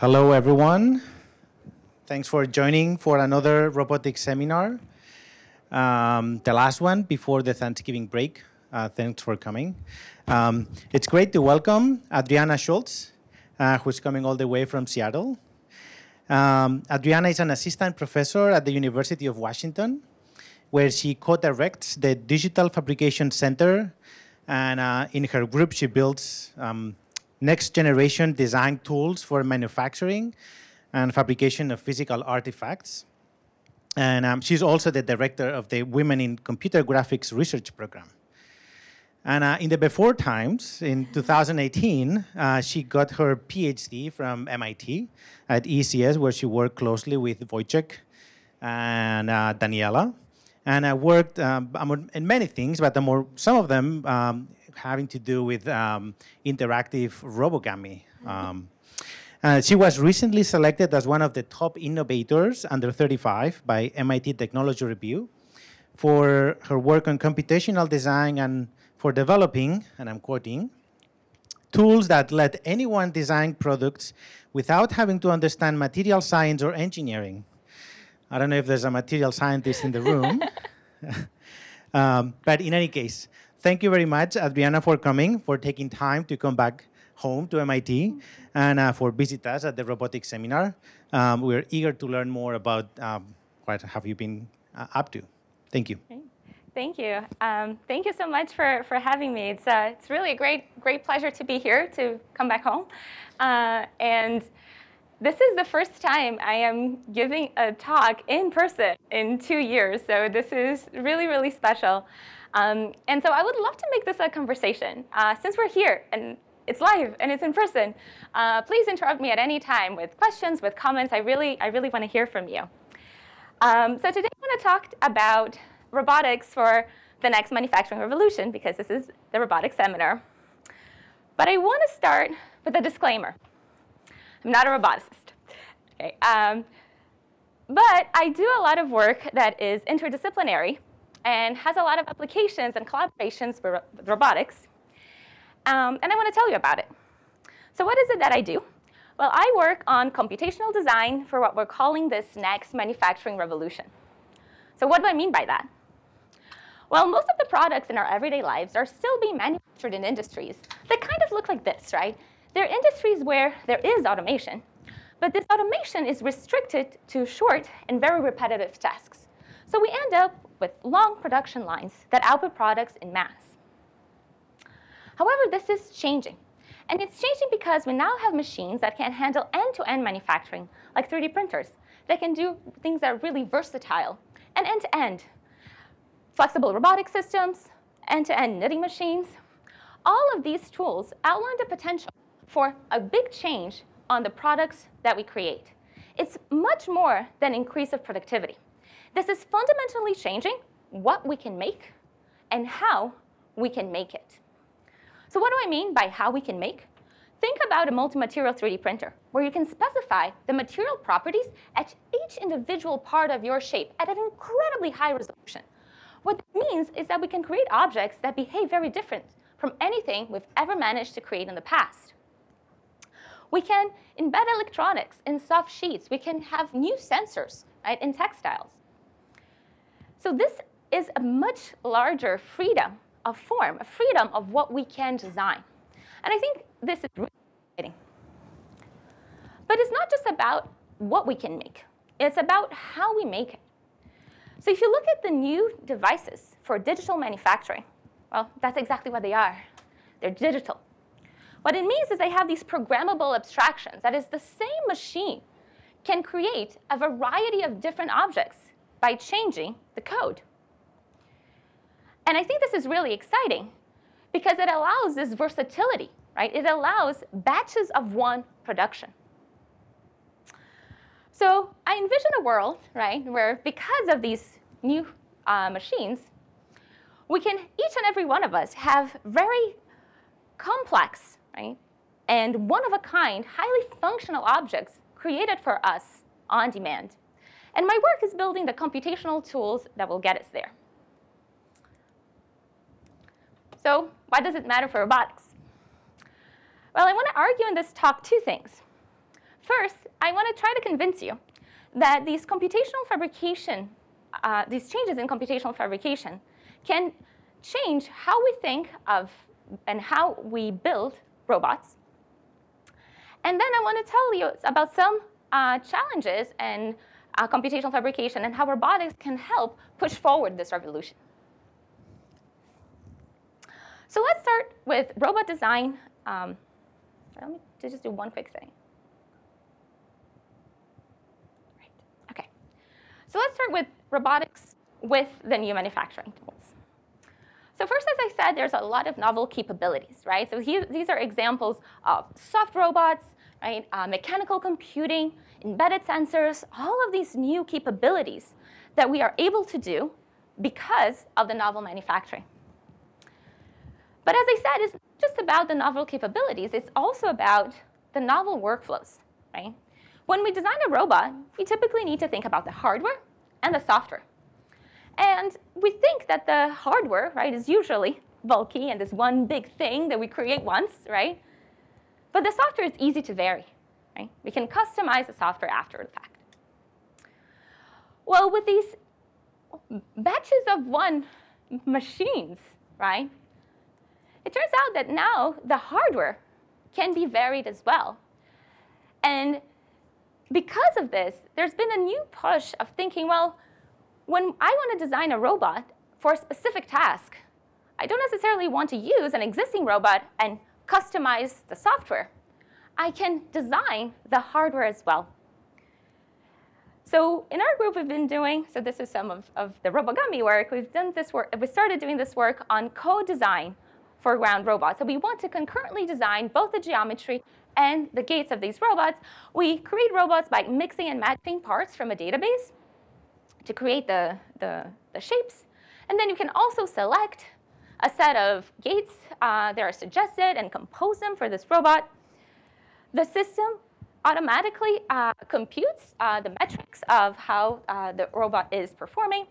Hello, everyone. Thanks for joining for another robotics seminar. Um, the last one before the Thanksgiving break. Uh, thanks for coming. Um, it's great to welcome Adriana Schultz, uh, who's coming all the way from Seattle. Um, Adriana is an assistant professor at the University of Washington, where she co-directs the Digital Fabrication Center. And uh, in her group, she builds um, next generation design tools for manufacturing and fabrication of physical artifacts. And um, she's also the director of the Women in Computer Graphics Research Program. And uh, in the before times, in 2018, uh, she got her PhD from MIT at EECS, where she worked closely with Wojciech and uh, Daniela. And I worked um, in many things, but the more, some of them um, having to do with um, interactive robogami. Um, uh, she was recently selected as one of the top innovators under 35 by MIT Technology Review for her work on computational design and for developing, and I'm quoting, tools that let anyone design products without having to understand material science or engineering. I don't know if there's a material scientist in the room. um, but in any case, thank you very much, Adriana, for coming, for taking time to come back home to MIT, and uh, for visit us at the robotics seminar. Um, we're eager to learn more about um, what have you been uh, up to. Thank you. Okay. Thank you. Um, thank you so much for, for having me. It's, uh, it's really a great, great pleasure to be here, to come back home. Uh, and this is the first time I am giving a talk in person in two years. So this is really, really special. Um, and so I would love to make this a conversation. Uh, since we're here and it's live and it's in person, uh, please interrupt me at any time with questions, with comments. I really, I really want to hear from you. Um, so today I want to talk about robotics for the next manufacturing revolution because this is the robotics seminar. But I want to start with a disclaimer. I'm not a roboticist. Okay, um, but I do a lot of work that is interdisciplinary and has a lot of applications and collaborations with robotics. Um, and I want to tell you about it. So what is it that I do? Well, I work on computational design for what we're calling this next manufacturing revolution. So what do I mean by that? Well, most of the products in our everyday lives are still being manufactured in industries that kind of look like this, right? They're industries where there is automation, but this automation is restricted to short and very repetitive tasks. So we end up with long production lines that output products in mass. However, this is changing. And it's changing because we now have machines that can handle end-to-end -end manufacturing, like 3D printers, that can do things that are really versatile and end-to-end, -end, flexible robotic systems, end-to-end knitting machines. All of these tools outline the potential for a big change on the products that we create. It's much more than increase of productivity. This is fundamentally changing what we can make and how we can make it. So what do I mean by how we can make? Think about a multi-material 3D printer, where you can specify the material properties at each individual part of your shape at an incredibly high resolution. What that means is that we can create objects that behave very different from anything we've ever managed to create in the past. We can embed electronics in soft sheets. We can have new sensors right, in textiles. So this is a much larger freedom of form, a freedom of what we can design. And I think this is really exciting. But it's not just about what we can make. It's about how we make it. So if you look at the new devices for digital manufacturing, well, that's exactly what they are. They're digital. What it means is they have these programmable abstractions. That is, the same machine can create a variety of different objects by changing the code. And I think this is really exciting because it allows this versatility, right? It allows batches of one production. So I envision a world, right, where because of these new uh, machines, we can, each and every one of us, have very complex, right, and one-of-a-kind, highly functional objects created for us on demand. And my work is building the computational tools that will get us there. So why does it matter for robotics? Well, I want to argue in this talk two things. first, I want to try to convince you that these computational fabrication, uh, these changes in computational fabrication can change how we think of and how we build robots. And then I want to tell you about some uh, challenges and uh, computational fabrication and how robotics can help push forward this revolution. So let's start with robot design. Um, let me just do one quick thing. Right. Okay. So let's start with robotics with the new manufacturing tools. So first, as I said, there's a lot of novel capabilities, right? So he, these are examples of soft robots, right? Uh, mechanical computing, embedded sensors, all of these new capabilities that we are able to do because of the novel manufacturing. But as I said, it's just about the novel capabilities. It's also about the novel workflows, right? When we design a robot, we typically need to think about the hardware and the software. And we think that the hardware, right, is usually bulky and this one big thing that we create once, right? But the software is easy to vary, right? We can customize the software after the fact. Well, with these batches of one machines, right, it turns out that now the hardware can be varied as well. And because of this, there's been a new push of thinking, well, when I want to design a robot for a specific task, I don't necessarily want to use an existing robot and customize the software. I can design the hardware as well. So in our group, we've been doing, so this is some of, of the Robogami work, we've done this work, we started doing this work on co-design for ground robots. So we want to concurrently design both the geometry and the gaits of these robots. We create robots by mixing and matching parts from a database to create the, the, the shapes. And then you can also select a set of gaits uh, that are suggested and compose them for this robot. The system automatically uh, computes uh, the metrics of how uh, the robot is performing.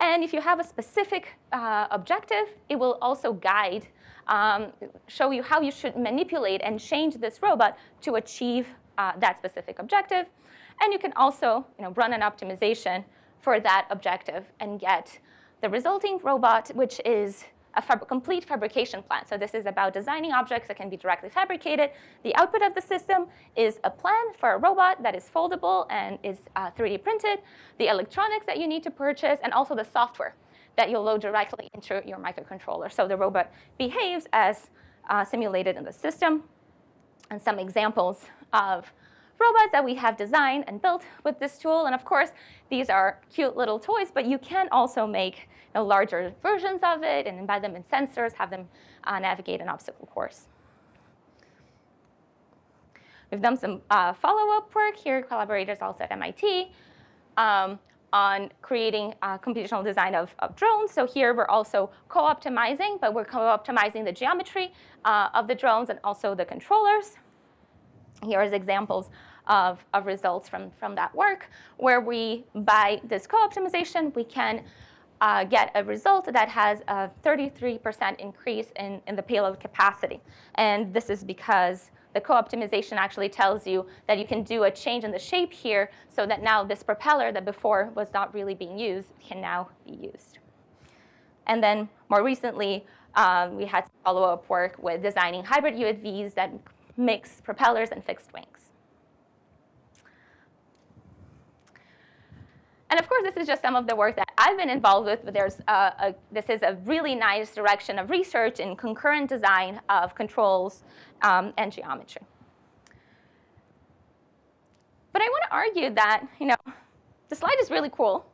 And if you have a specific uh, objective, it will also guide, um, show you how you should manipulate and change this robot to achieve uh, that specific objective. And you can also you know, run an optimization for that objective and get the resulting robot, which is a fab complete fabrication plan. So this is about designing objects that can be directly fabricated. The output of the system is a plan for a robot that is foldable and is uh, 3D printed, the electronics that you need to purchase, and also the software that you'll load directly into your microcontroller. So the robot behaves as uh, simulated in the system. And some examples of robots that we have designed and built with this tool. And of course, these are cute little toys, but you can also make you know, larger versions of it and embed them in sensors, have them uh, navigate an obstacle course. We've done some uh, follow-up work here, collaborators also at MIT, um, on creating uh, computational design of, of, drones. So here we're also co-optimizing, but we're co-optimizing the geometry uh, of the drones and also the controllers. Here is examples of, of results from, from that work, where we, by this co-optimization, we can uh, get a result that has a 33% increase in, in the payload capacity. And this is because the co-optimization actually tells you that you can do a change in the shape here so that now this propeller that before was not really being used can now be used. And then more recently, um, we had follow-up work with designing hybrid UAVs that mix propellers and fixed wings. And of course, this is just some of the work that I've been involved with, but there's a, a, this is a really nice direction of research in concurrent design of controls um, and geometry. But I want to argue that, you know, the slide is really cool,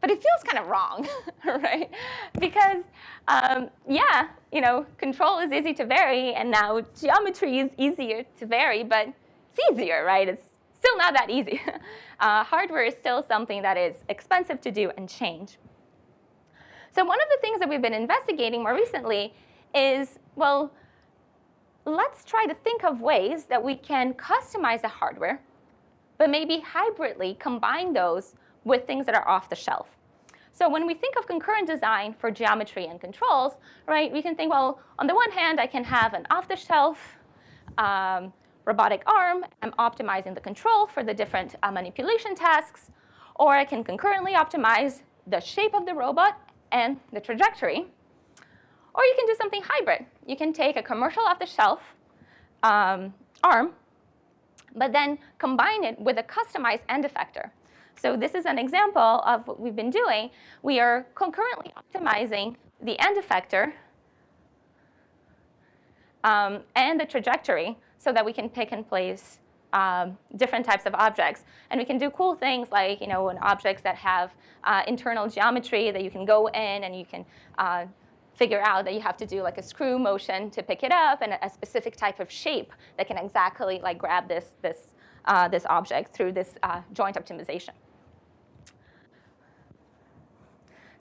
but it feels kind of wrong, right? Because, um, yeah, you know, control is easy to vary, and now geometry is easier to vary, but it's easier, right? It's still not that easy. uh, hardware is still something that is expensive to do and change. So one of the things that we've been investigating more recently is, well, let's try to think of ways that we can customize the hardware, but maybe hybridly combine those with things that are off the shelf. So when we think of concurrent design for geometry and controls, right, we can think, well, on the one hand, I can have an off-the-shelf um, robotic arm, I'm optimizing the control for the different uh, manipulation tasks, or I can concurrently optimize the shape of the robot and the trajectory. Or you can do something hybrid. You can take a commercial off-the-shelf um, arm, but then combine it with a customized end effector. So this is an example of what we've been doing. We are concurrently optimizing the end effector um, and the trajectory so that we can pick and place um, different types of objects. And we can do cool things like, you know, objects that have uh, internal geometry that you can go in and you can uh, figure out that you have to do like a screw motion to pick it up and a, specific type of shape that can exactly like grab this, this, uh, this object through this uh, joint optimization.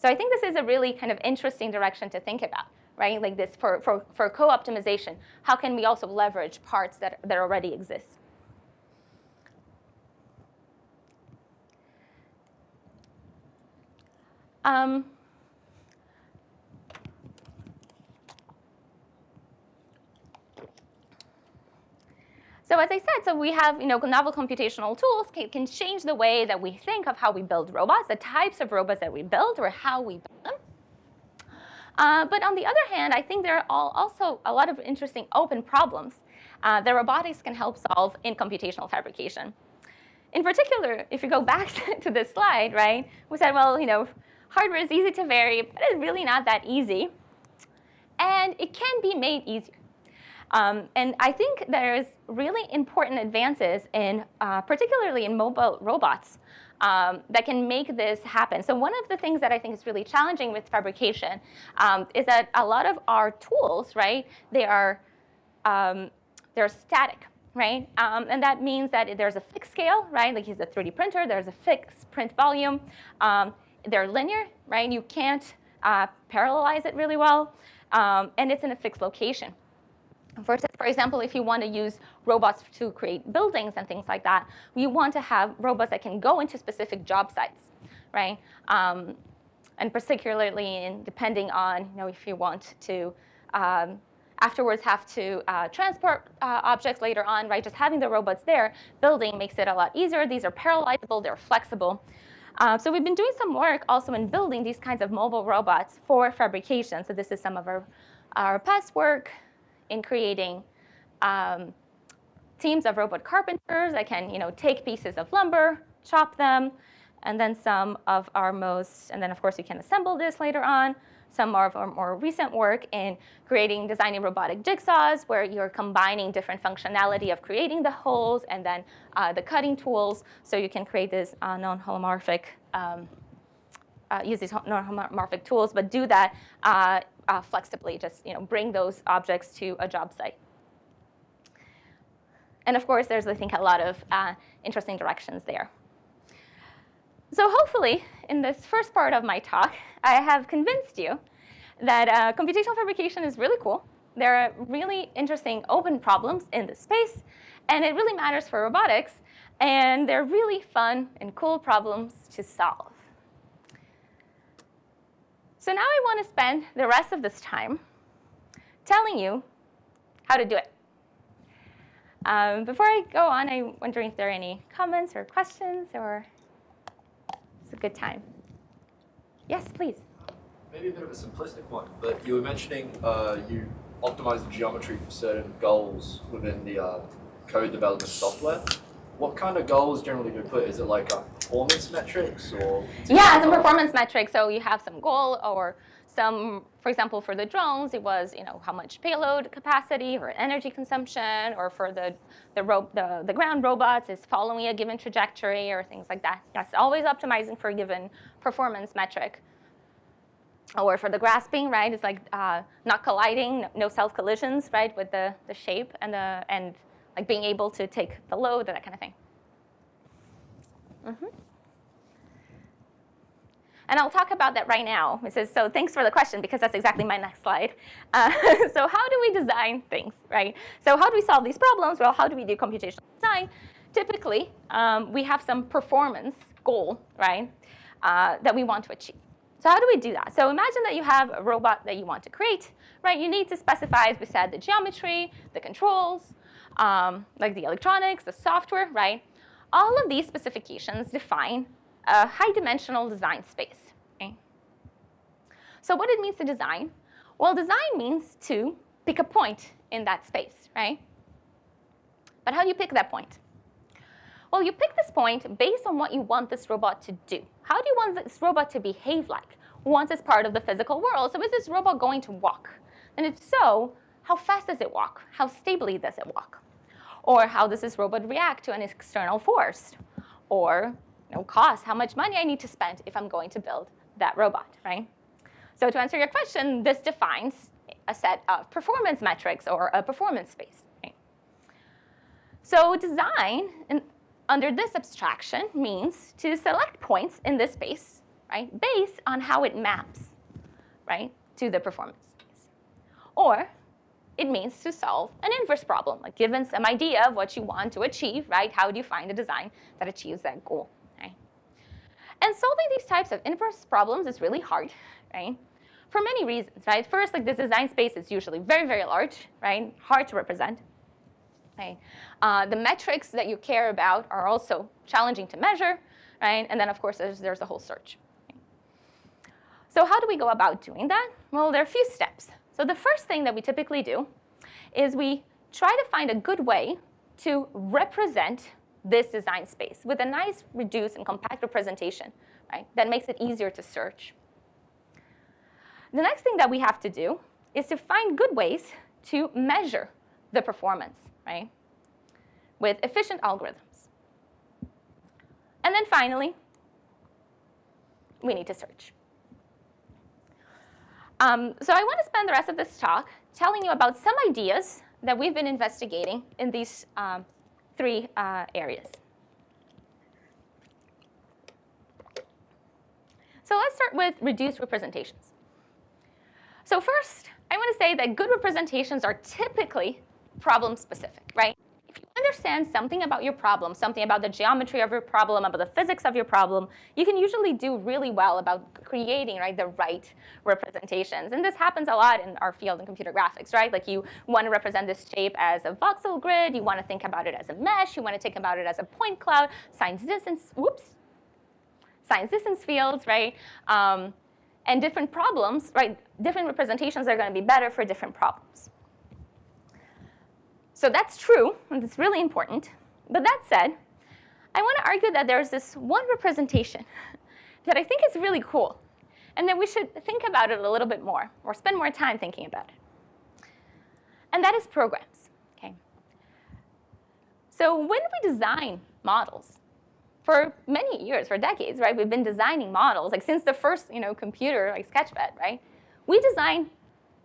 So I think this is a really kind of interesting direction to think about, right? Like this for, for, for co-optimization, how can we also leverage parts that, that already exist? Um, So as I said, so we have you know, novel computational tools can, can change the way that we think of how we build robots, the types of robots that we build or how we build them. Uh, but on the other hand, I think there are also a lot of interesting open problems uh, that robotics can help solve in computational fabrication. In particular, if you go back to this slide, right, we said, well, you know, hardware is easy to vary, but it's really not that easy. And it can be made easier. Um, and I think there's really important advances in, uh, particularly in mobile robots, um, that can make this happen. So one of the things that I think is really challenging with fabrication um, is that a lot of our tools, right, they are um, they're static, right? Um, and that means that there's a fixed scale, right? Like he's a 3D printer, there's a fixed print volume. Um, they're linear, right? You can't uh, parallelize it really well. Um, and it's in a fixed location. For, for example, if you want to use robots to create buildings and things like that, you want to have robots that can go into specific job sites, right? Um, and particularly in, depending on, you know, if you want to um, afterwards have to uh, transport uh, objects later on, right? Just having the robots there, building makes it a lot easier. These are parallelizable, they're flexible. Uh, so we've been doing some work also in building these kinds of mobile robots for fabrication. So this is some of our, our past work in creating um, teams of robot carpenters that can you know, take pieces of lumber, chop them, and then some of our most, and then of course you can assemble this later on, some of our more recent work in creating, designing robotic jigsaws where you're combining different functionality of creating the holes and then uh, the cutting tools. So you can create this uh, non-holonomic, um, uh, use these non-holonomic tools, but do that uh, uh, flexibly, just you know, bring those objects to a job site. And of course, there's, I think, a lot of uh, interesting directions there. So hopefully, in this first part of my talk, I have convinced you that uh, computational fabrication is really cool. There are really interesting open problems in the space, and it really matters for robotics, and they're really fun and cool problems to solve. So now I want to spend the rest of this time telling you how to do it. Um, before I go on, I'm wondering if there are any comments or questions, or it's a good time. Yes, please. Maybe a bit of a simplistic one, but you were mentioning uh, you optimize the geometry for certain goals within the uh, code development software. What kind of goals generally do you put? Is it like a performance metrics or? Yeah, it's a performance metric. So you have some goal or some, for example, for the drones, it was you know how much payload capacity or energy consumption, or for the the, ro- the the ground robots is following a given trajectory or things like that. Yes, always optimizing for a given performance metric. Or for the grasping, right? It's like uh, not colliding, no self collisions, right, with the the shape and the and like being able to take the load, that kind of thing. Mm-hmm. And I'll talk about that right now. It says, so thanks for the question because that's exactly my next slide. Uh, so how do we design things, right? So how do we solve these problems? Well, how do we do computational design? Typically, um, we have some performance goal, right, uh, that we want to achieve. So how do we do that? So imagine that you have a robot that you want to create, right? You need to specify, as we said, the geometry, the controls, um, like the electronics, the software, right? All of these specifications define a high dimensional design space. Okay? So what it means to design? Well, design means to pick a point in that space, right? But how do you pick that point? Well, you pick this point based on what you want this robot to do. How do you want this robot to behave like once it's part of the physical world? So is this robot going to walk? And if so, how fast does it walk? How stably does it walk? Or how does this robot react to an external force? Or you know, cost, how much money I need to spend if I'm going to build that robot, right? So to answer your question, this defines a set of performance metrics or a performance space. Right? So design in, under this abstraction means to select points in this space, right, based on how it maps, right, to the performance space. Or it means to solve an inverse problem, like given some idea of what you want to achieve, right, how do you find a design that achieves that goal, right? And solving these types of inverse problems is really hard, right? For many reasons, right? First, like this design space is usually very, very large, right? Hard to represent. Right? Uh, the metrics that you care about are also challenging to measure, right? And then, of course, there's, there's the whole search. So how do we go about doing that? Well, there are a few steps. So the first thing that we typically do is we try to find a good way to represent this design space with a nice reduced and compact representation, right? That makes it easier to search. The next thing that we have to do is to find good ways to measure the performance right? With efficient algorithms. And then finally, we need to search. Um, so I want to spend the rest of this talk telling you about some ideas that we've been investigating in these um, three uh, areas. So let's start with reduced representations. So first, I want to say that good representations are typically problem specific, right? If you understand something about your problem, something about the geometry of your problem, about the physics of your problem, you can usually do really well about creating right, the right representations. And this happens a lot in our field in computer graphics, right? Like you want to represent this shape as a voxel grid, you want to think about it as a mesh, you want to think about it as a point cloud, signed distance, whoops, signed distance fields, right? Um, and different problems, right? Different representations are going to be better for different problems. So that's true, and it's really important. But that said, I want to argue that there's this one representation that I think is really cool, and that we should think about it a little bit more, or spend more time thinking about it. And that is programs. Okay. So when we design models, for many years, for decades, right, we've been designing models, like since the first, you know, computer, like Sketchpad, right? We design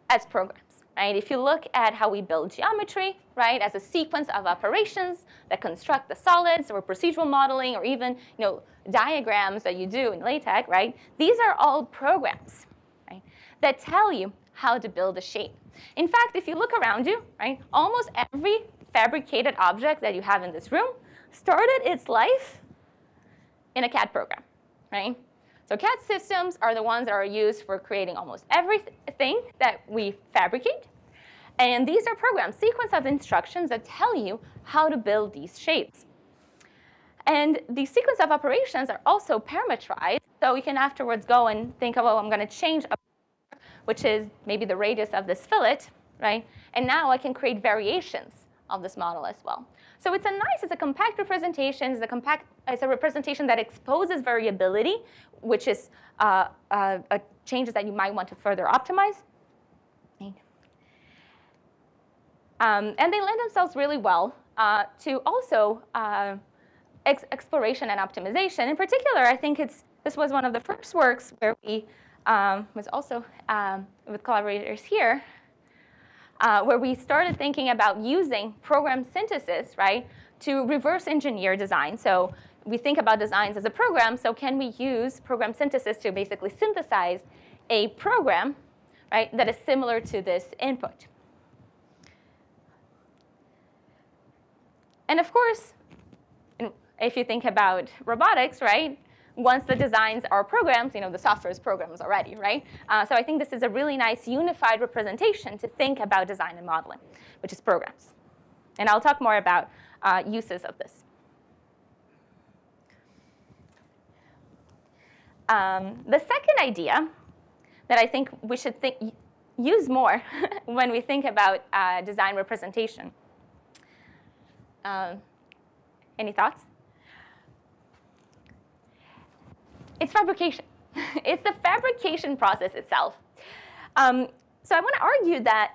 as programs right? If you look at how we build geometry, right, as a sequence of operations that construct the solids or procedural modeling or even, you know, diagrams that you do in LaTeX, right? These are all programs, right, that tell you how to build a shape. In fact, if you look around you, right, almost every fabricated object that you have in this room started its life in a CAD program, right? So CAD systems are the ones that are used for creating almost everything that we fabricate. And these are programs, sequence of instructions that tell you how to build these shapes. And the sequence of operations are also parametrized, so we can afterwards go and think of, oh, I'm going to change, a, which is maybe the radius of this fillet, right? And now I can create variations of this model as well. So it's a nice, it's a compact representation, it's a, compact, it's a representation that exposes variability, which is uh, uh, changes that you might want to further optimize. Um, and they lend themselves really well uh, to also uh, ex exploration and optimization. In particular, I think it's, this was one of the first works where we um, was also um, with collaborators here, uh, where we started thinking about using program synthesis, right, to reverse engineer design. So we think about designs as a program, so can we use program synthesis to basically synthesize a program, right, that is similar to this input? And of course, if you think about robotics, right, once the designs are programs, you know, the software is programs already, right? Uh, so I think this is a really nice unified representation to think about design and modeling, which is programs. And I'll talk more about uh, uses of this. Um, the second idea that I think we should think, use more when we think about uh, design representation. Um, any thoughts? It's fabrication. it's the fabrication process itself. Um, so I want to argue that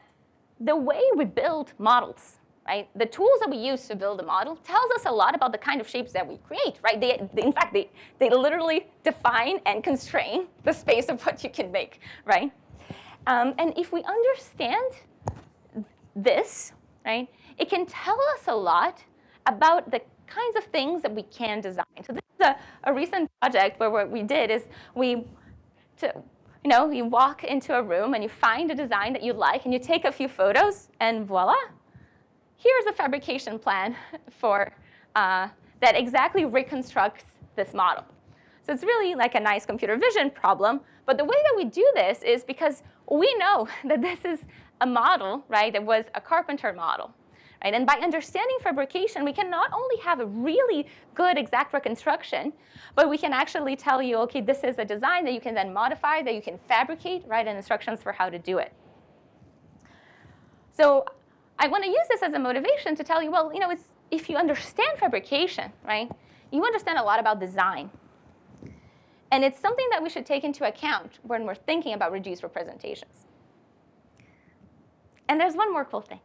the way we build models, right, the tools that we use to build a model tells us a lot about the kind of shapes that we create, right? They, they, in fact, they, they literally define and constrain the space of what you can make, right? Um, and if we understand this, right, it can tell us a lot about the kinds of things that we can design. So this is a, a recent project where what we did is we, to, you know, you walk into a room and you find a design that you like and you take a few photos and voila, here's a fabrication plan for uh, that exactly reconstructs this model. So it's really like a nice computer vision problem. But the way that we do this is because we know that this is a model, right, that was a carpenter model. Right? And by understanding fabrication, we can not only have a really good exact reconstruction, but we can actually tell you, okay, this is a design that you can then modify, that you can fabricate, right, and instructions for how to do it. So I want to use this as a motivation to tell you, well, you know, if you understand fabrication, right, you understand a lot about design. And it's something that we should take into account when we're thinking about reduced representations. And there's one more cool thing.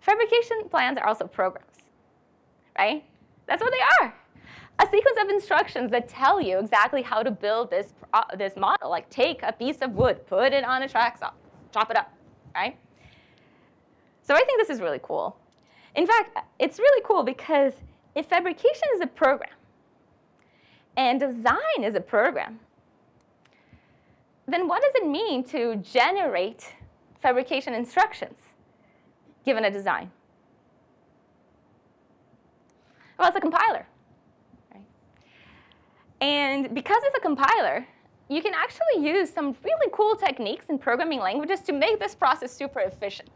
Fabrication plans are also programs, right? That's what they are. A sequence of instructions that tell you exactly how to build this, uh, this model, like take a piece of wood, put it on a track saw, chop it up, right? So I think this is really cool. In fact, it's really cool because if fabrication is a program and design is a program, then what does it mean to generate fabrication instructions? given a design? Well, it's a compiler. Right? And because it's a compiler, you can actually use some really cool techniques in programming languages to make this process super efficient.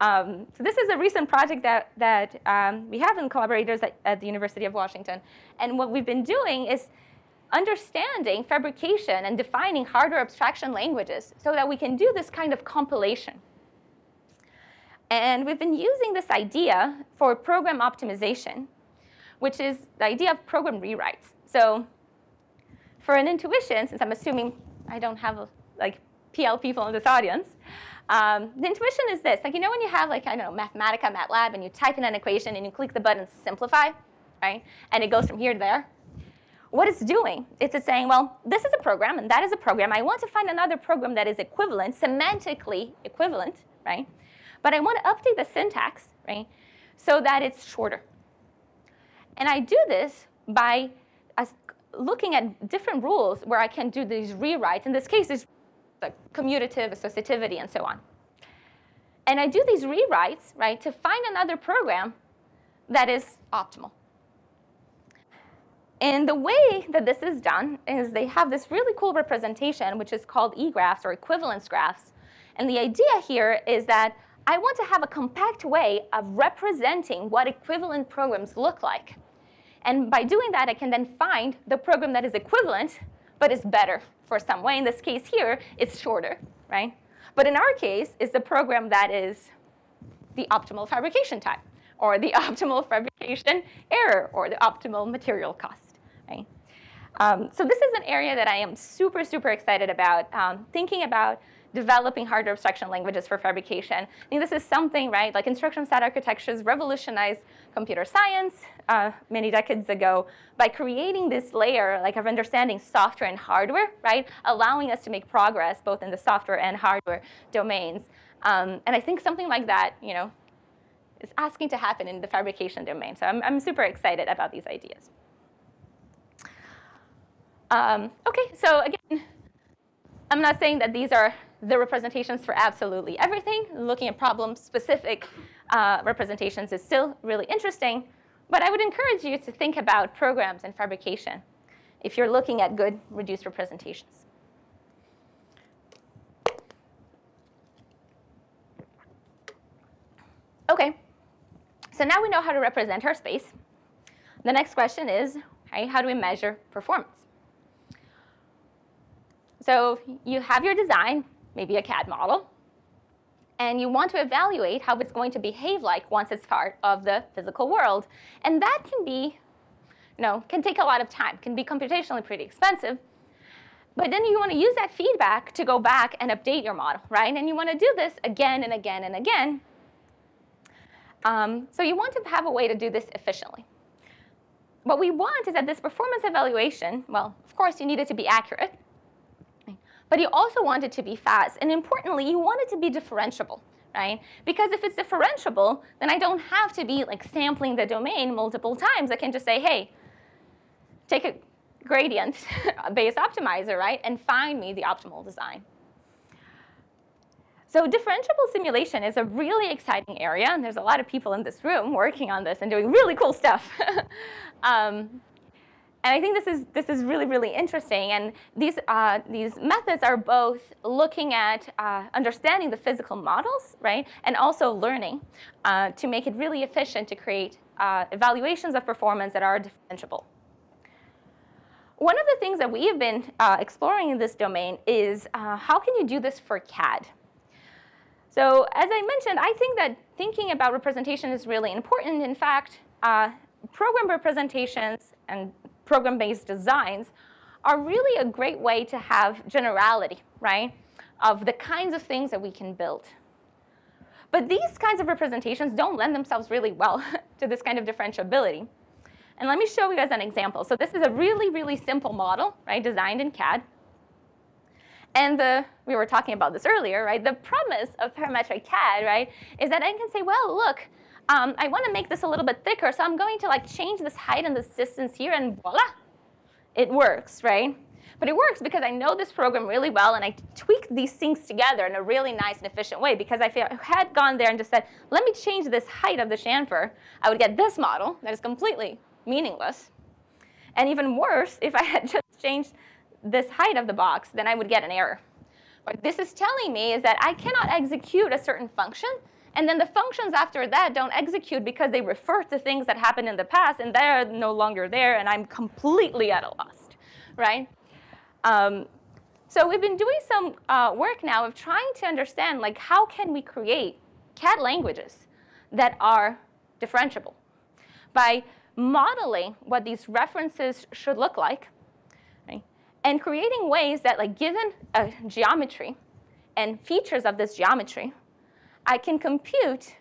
Um, so this is a recent project that, that um, we have in collaborators at, at, the University of Washington. And what we've been doing is understanding fabrication and defining hardware abstraction languages so that we can do this kind of compilation. And we've been using this idea for program optimization, which is the idea of program rewrites. So for an intuition, since I'm assuming I don't have like PL people in this audience, um, the intuition is this. Like, you know when you have like, I don't know, Mathematica, MATLAB, and you type in an equation and you click the button simplify, right? And it goes from here to there. What it's doing, is it's saying, well, this is a program and that is a program. I want to find another program that is equivalent, semantically equivalent, right? But I want to update the syntax, right, so that it's shorter. And I do this by looking at different rules where I can do these rewrites. In this case, it's the commutative, associativity, and so on. And I do these rewrites, right, to find another program that is optimal. And the way that this is done is they have this really cool representation, which is called e-graphs or equivalence graphs. And the idea here is that I want to have a compact way of representing what equivalent programs look like. And by doing that, I can then find the program that is equivalent, but is better for some way. In this case here, it's shorter, right? But in our case, it's the program that is the optimal fabrication time, or the optimal fabrication error, or the optimal material cost, right? Um, so this is an area that I am super, super excited about, um, thinking about developing hardware abstraction languages for fabrication. I think this is something, right, like instruction set architectures revolutionized computer science uh, many decades ago by creating this layer like of understanding software and hardware, right, allowing us to make progress both in the software and hardware domains. Um, and I think something like that, you know, is asking to happen in the fabrication domain. So I'm, I'm super excited about these ideas. Um, okay, so again, I'm not saying that these are the representations for absolutely everything. Looking at problem-specific uh, representations is still really interesting. But I would encourage you to think about programs and fabrication if you're looking at good reduced representations. Okay, so now we know how to represent our space. The next question is, okay, how do we measure performance? So you have your design, maybe a CAD model, and you want to evaluate how it's going to behave like once it's part of the physical world. And that can be, you know, can take a lot of time, can be computationally pretty expensive. But then you want to use that feedback to go back and update your model, right? And you want to do this again and again and again. Um, so you want to have a way to do this efficiently. What we want is that this performance evaluation, well, of course, you need it to be accurate, but you also want it to be fast. And importantly, you want it to be differentiable, right? Because if it's differentiable, then I don't have to be like sampling the domain multiple times. I can just say, hey, take a gradient-based optimizer, right, and find me the optimal design. So differentiable simulation is a really exciting area, and there's a lot of people in this room working on this and doing really cool stuff. um, and I think this is, this is really, really interesting. And these, uh, these methods are both looking at uh, understanding the physical models, right, and also learning uh, to make it really efficient to create uh, evaluations of performance that are differentiable. One of the things that we have been uh, exploring in this domain is uh, how can you do this for CAD? So as I mentioned, I think that thinking about representation is really important. In fact, program representations and program-based designs are really a great way to have generality, right, of the kinds of things that we can build. But these kinds of representations don't lend themselves really well to this kind of differentiability. And let me show you as an example. So this is a really, really simple model, right, designed in CAD. And the, we were talking about this earlier, right? The promise of parametric CAD, right, is that I can say, well, look, um, I want to make this a little bit thicker, so I'm going to like change this height and this distance here, and voila, it works, right? But it works because I know this program really well, and I tweaked these things together in a really nice and efficient way. Because if I had gone there and just said, let me change this height of the chamfer, I would get this model that is completely meaningless. And even worse, if I had just changed this height of the box, then I would get an error. What this is telling me is that I cannot execute a certain function and then the functions after that don't execute because they refer to things that happened in the past and they're no longer there and I'm completely at a loss, right? Um, so we've been doing some uh, work now of trying to understand like how can we create CAD languages that are differentiable by modeling what these references should look like right? and creating ways that like given a geometry and features of this geometry, I can compute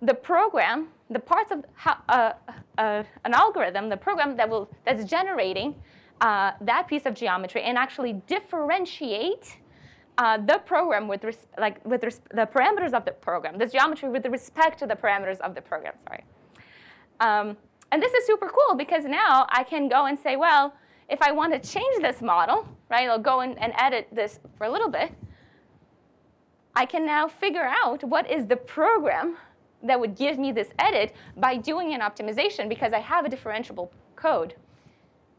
the program, the parts of how, uh, uh, an algorithm, the program that will, that's generating uh, that piece of geometry and actually differentiate uh, the program with, like, with the parameters of the program, this geometry with respect to the parameters of the program, sorry. Um, and this is super cool because now I can go and say, well, if I want to change this model, right, I'll go and edit this for a little bit. I can now figure out what is the program that would give me this edit by doing an optimization because I have a differentiable code.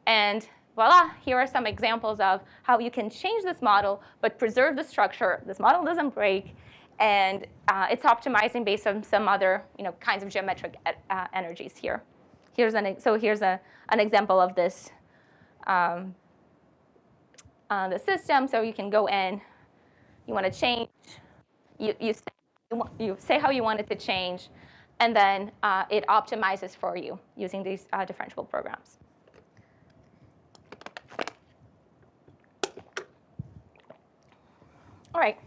And voila, here are some examples of how you can change this model but preserve the structure. This model doesn't break, and uh, it's optimizing based on some other you know, kinds of geometric uh, energies here. Here's an, so here's a, an example of this um, uh, the system. So you can go in, you want to change you, you, say, you say how you want it to change, and then uh, it optimizes for you using these uh, differentiable programs. All right.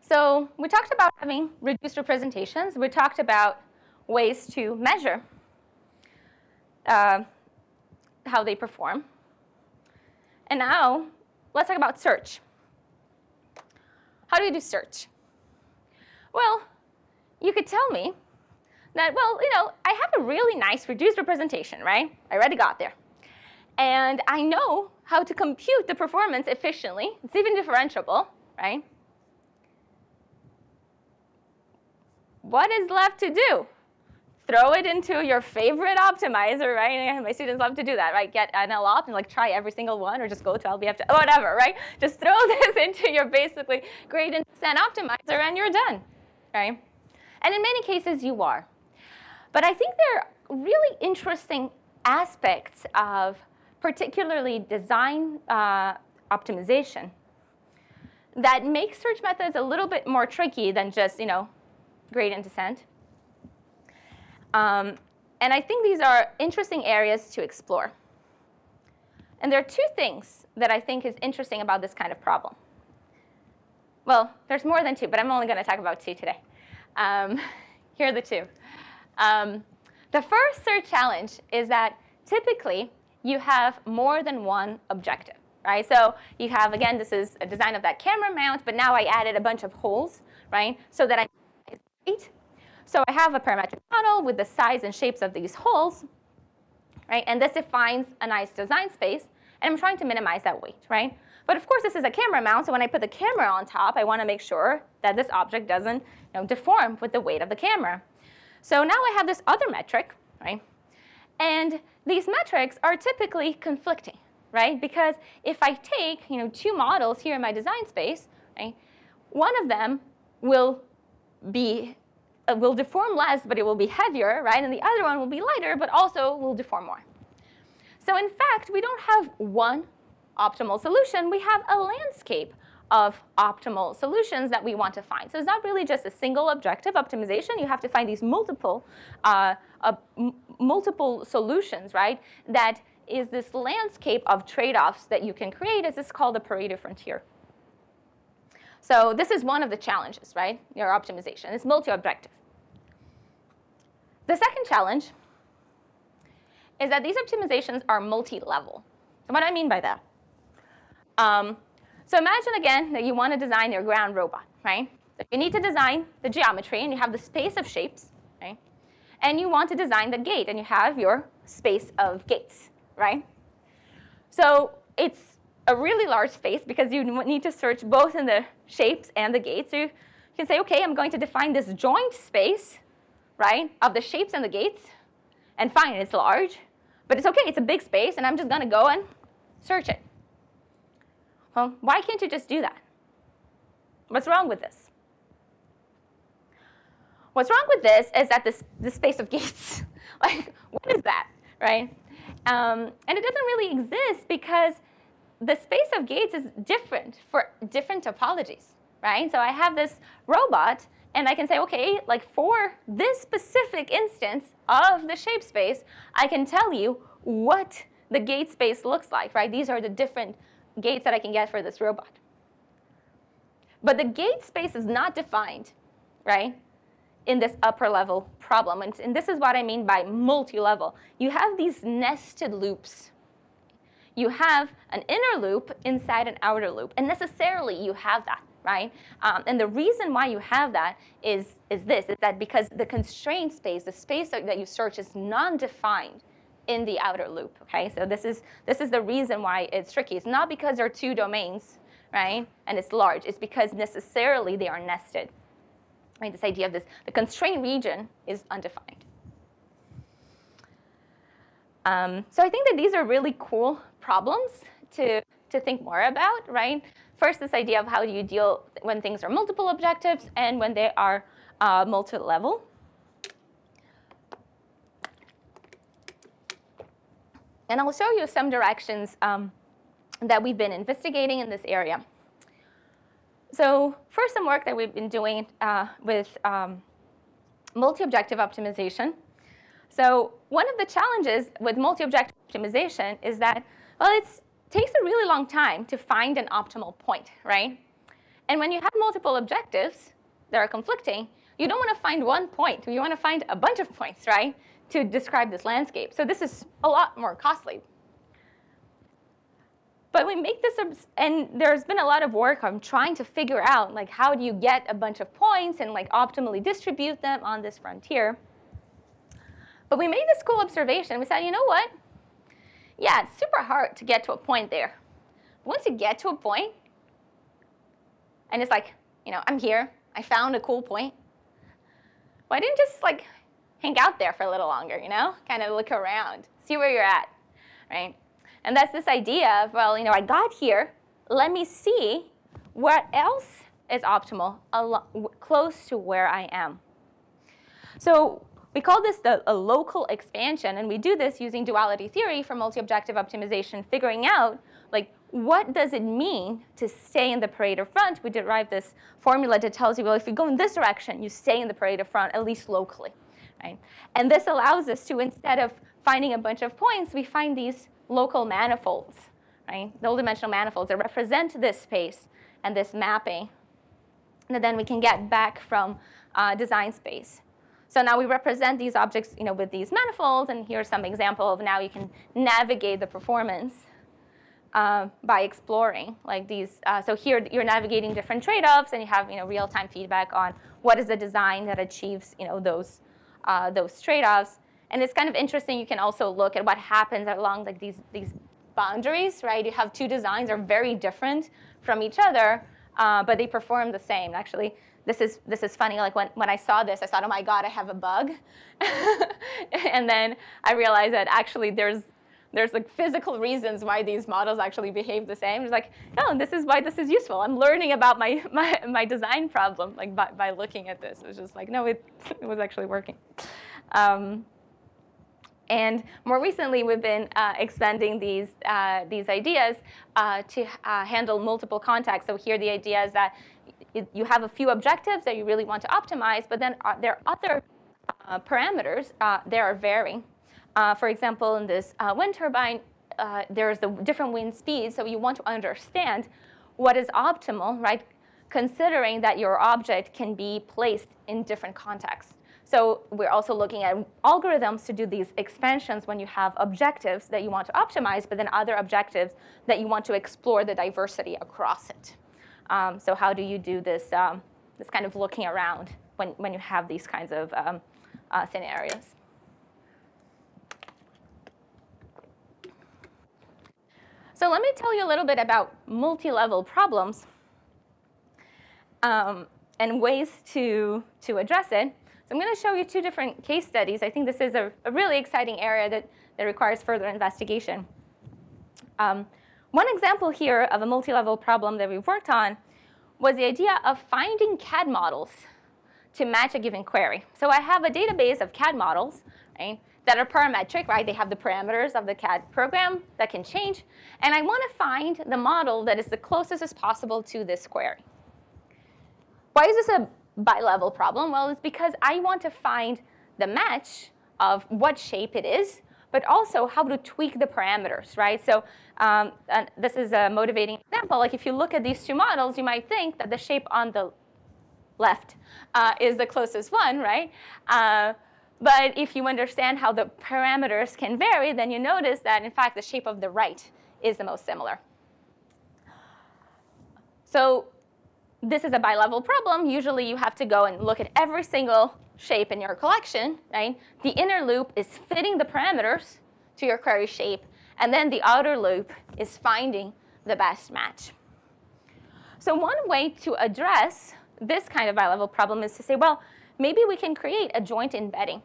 So we talked about having reduced representations. We talked about ways to measure uh, how they perform. And now let's talk about search. How do you do search? Well, you could tell me that, well, you know, I have a really nice reduced representation, right? I already got there. And I know how to compute the performance efficiently. It's even differentiable, right? What is left to do? Throw it into your favorite optimizer, right? And My students love to do that, right? Get NLopt and like try every single one or just go to LBF, whatever, right? Just throw this into your basically gradient descent optimizer and you're done, right? And in many cases, you are. But I think there are really interesting aspects of particularly design uh, optimization that make search methods a little bit more tricky than just, you know, gradient descent. Um, and I think these are interesting areas to explore. And there are two things that I think is interesting about this kind of problem. Well, there's more than two, but I'm only going to talk about two today. Um, here are the two. Um, the first search challenge is that typically you have more than one objective, right? So you have, again, this is a design of that camera mount, but now I added a bunch of holes, right? So that I so I have a parametric model with the size and shapes of these holes, right? And this defines a nice design space, and I'm trying to minimize that weight, right? But of course, this is a camera mount, so when I put the camera on top, I want to make sure that this object doesn't you know, deform with the weight of the camera. So now I have this other metric, right? And these metrics are typically conflicting, right? Because if I take you know, two models here in my design space, right, one of them will be will deform less, but it will be heavier, right? And the other one will be lighter, but also will deform more. So in fact, we don't have one optimal solution. We have a landscape of optimal solutions that we want to find. So it's not really just a single objective optimization. You have to find these multiple, uh, uh, multiple solutions, right? That is this landscape of trade-offs that you can create. This is called the Pareto frontier. So this is one of the challenges, right? Your optimization. It's multi-objective. The second challenge is that these optimizations are multi-level. So what do I mean by that? Um, so imagine again that you want to design your ground robot, right? So you need to design the geometry and you have the space of shapes, right? And you want to design the gait and you have your space of gaits, right? So it's a really large space because you need to search both in the shapes and the gaits. So you can say, okay, I'm going to define this joint space right, of the shapes and the gaits. And fine, it's large, but it's okay, it's a big space, and I'm just to go and search it. Well, why can't you just do that? What's wrong with this? What's wrong with this is that this, this space of gaits, like, what is that, right? Um, and it doesn't really exist because the space of gaits is different for different topologies, right? So I have this robot and I can say, okay, like for this specific instance of the shape space, I can tell you what the gait space looks like, right? These are the different gaits that I can get for this robot. But the gait space is not defined, right, in this upper level problem. And, and this is what I mean by multi-level. You have these nested loops. You have an inner loop inside an outer loop. And necessarily you have that right? Um, and the reason why you have that is, is this, is that because the constraint space, the space that you search is non-defined in the outer loop, okay? So this is, this is the reason why it's tricky. It's not because there are two domains, right? And it's large. It's because necessarily they are nested, right? This idea of this, the constraint region is undefined. Um, so I think that these are really cool problems to, to think more about, right? First, this idea of how do you deal when things are multiple objectives and when they are uh, multi-level. And I'll show you some directions um, that we've been investigating in this area. So first, some work that we've been doing uh, with um, multi-objective optimization. So one of the challenges with multi-objective optimization is that, well, it's takes a really long time to find an optimal point, right? And when you have multiple objectives that are conflicting, you don't want to find one point. You want to find a bunch of points, right, to describe this landscape. So this is a lot more costly. But we make this, and there's been a lot of work on trying to figure out, like, how do you get a bunch of points and, like, optimally distribute them on this frontier. But we made this cool observation. We said, you know what? Yeah, it's super hard to get to a point there. Once you get to a point, and it's like, you know, I'm here, I found a cool point. Why didn't just like hang out there for a little longer, you know? Kind of look around, see where you're at, right? And that's this idea of, well, you know, I got here, let me see what else is optimal close to where I am. So we call this the, a local expansion, and we do this using duality theory for multi-objective optimization, figuring out like what does it mean to stay in the Pareto front? We derive this formula that tells you, well, if you go in this direction, you stay in the Pareto front, at least locally. Right? And this allows us to, instead of finding a bunch of points, we find these local manifolds, right? Null dimensional manifolds that represent this space and this mapping. And then we can get back from uh, design space. So now we represent these objects you know, with these manifolds, and here's some example of now you can navigate the performance uh, by exploring like these. Uh, so here you're navigating different trade-offs, and you have you know real-time feedback on what is the design that achieves you know those uh, those trade-offs. And it's kind of interesting. You can also look at what happens along like these these boundaries, right? You have two designs that are very different from each other, uh, but they perform the same. Actually, this is this is funny. Like when, when I saw this, I thought, oh my god, I have a bug, and then I realized that actually there's there's like physical reasons why these models actually behave the same. It's like, oh, this is why this is useful. I'm learning about my my, my design problem like by, by looking at this. It was just like, no, it it was actually working. Um, and more recently, we've been uh, expanding these, uh, these ideas uh, to uh, handle multiple contacts. So here the idea is that you have a few objectives that you really want to optimize, but then uh, there are other uh, parameters uh, that are varying. Uh, for example, in this uh, wind turbine, uh, there's the different wind speeds, so you want to understand what is optimal, right? Considering that your object can be placed in different contexts. So we're also looking at algorithms to do these expansions when you have objectives that you want to optimize, but then other objectives that you want to explore the diversity across it. Um, so how do you do this, um, this kind of looking around when, when you have these kinds of um, uh, scenarios? So let me tell you a little bit about multi-level problems um, and ways to, to address it. So I'm going to show you two different case studies. I think this is a, a really exciting area that, that requires further investigation. Um, one example here of a multi-level problem that we've worked on was the idea of finding CAD models to match a given query. So I have a database of CAD models right, that are parametric, right? They have the parameters of the CAD program that can change. And I want to find the model that is the closest as possible to this query. Why is this a bi-level problem? Well, it's because I want to find the match of what shape it is but also how to tweak the parameters, right? So um, this is a motivating example. Like if you look at these two models, you might think that the shape on the left uh, is the closest one, right? Uh, but if you understand how the parameters can vary, then you notice that, in fact, the shape of the right is the most similar. So this is a bi-level problem. Usually you have to go and look at every single shape in your collection, right? The inner loop is fitting the parameters to your query shape, and then the outer loop is finding the best match. So one way to address this kind of bi-level problem is to say, well, maybe we can create a joint embedding.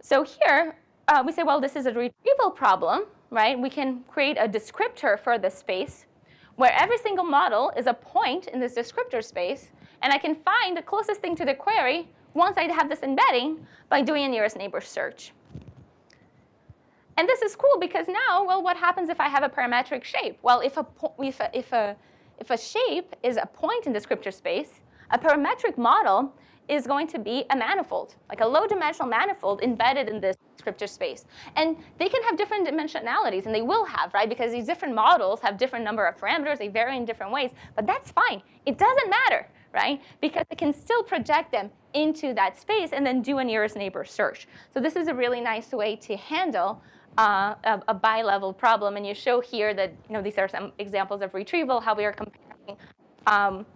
So here, uh, we say, well, this is a retrieval problem, right? We can create a descriptor for the space where every single model is a point in this descriptor space, and I can find the closest thing to the query once I have this embedding by doing a nearest neighbor search. And this is cool because now, well, what happens if I have a parametric shape? Well, if a, if a, if a, if a shape is a point in the descriptor space, a parametric model is going to be a manifold, like a low-dimensional manifold embedded in this descriptor space. And they can have different dimensionalities, and they will have, right? Because these different models have different number of parameters, they vary in different ways, but that's fine. It doesn't matter, right? Because it can still project them into that space and then do a nearest neighbor search. So this is a really nice way to handle uh, a, a bi-level problem. And you show here that you know these are some examples of retrieval, how we are comparing um,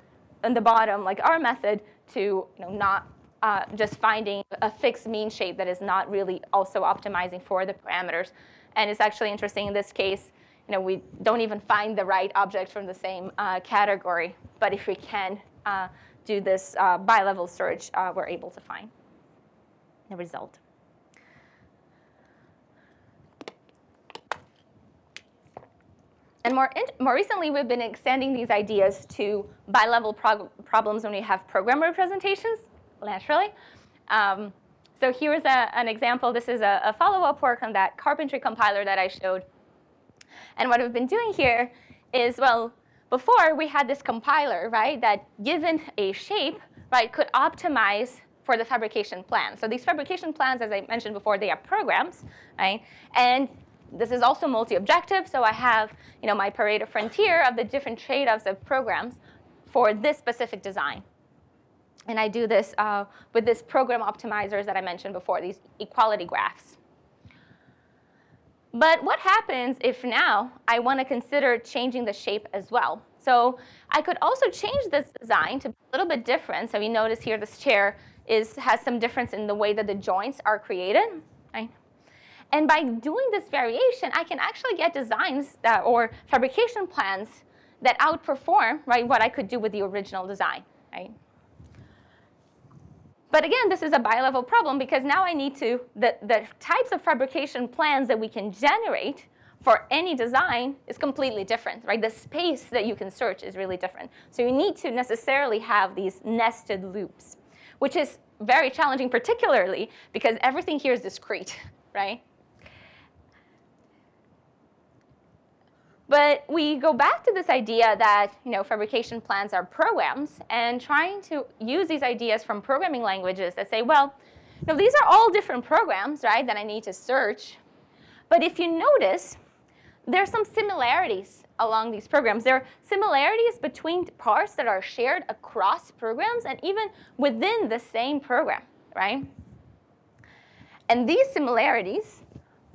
in the bottom, like our method, to you know, not uh, just finding a fixed mean shape that is not really also optimizing for the parameters. And it's actually interesting in this case, you know, we don't even find the right object from the same uh, category. But if we can uh, do this uh, bi-level search, uh, we're able to find the result. And more, more recently, we've been extending these ideas to bi-level problems when we have program representations, naturally. Um, so here's a, an example. This is a, a follow-up work on that carpentry compiler that I showed. And what we've been doing here is, well, before we had this compiler, right, that given a shape, right, could optimize for the fabrication plan. So these fabrication plans, as I mentioned before, they are programs, right? And this is also multi-objective, so I have you know, my Pareto frontier of the different trade-offs of programs for this specific design. And I do this uh, with this program optimizers that I mentioned before, these equality graphs. But what happens if now I want to consider changing the shape as well? So I could also change this design to a little bit different. So you notice here this chair is, has some difference in the way that the joints are created. Right? And by doing this variation, I can actually get designs that, or fabrication plans that outperform right, what I could do with the original design. Right? But again, this is a bi-level problem because now I need to, the, the types of fabrication plans that we can generate for any design is completely different, right? The space that you can search is really different. So you need to necessarily have these nested loops, which is very challenging, particularly because everything here is discrete, right? But we go back to this idea that you know, fabrication plans are programs and trying to use these ideas from programming languages that say, well, you know, these are all different programs, right, that I need to search. But if you notice, there are some similarities along these programs. There are similarities between parts that are shared across programs and even within the same program, right? And these similarities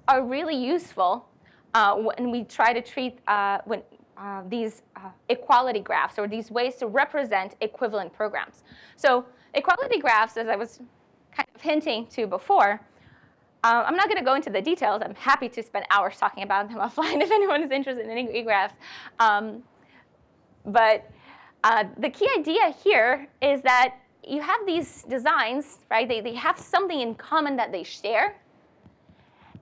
are really useful uh, when we try to treat uh, when, uh, these uh, equality graphs or these ways to represent equivalent programs. So equality graphs, as I was kind of hinting to before, uh, I'm not going to go into the details. I'm happy to spend hours talking about them offline if anyone is interested in e-graphs. Um, but uh, the key idea here is that you have these designs, right? They, they have something in common that they share.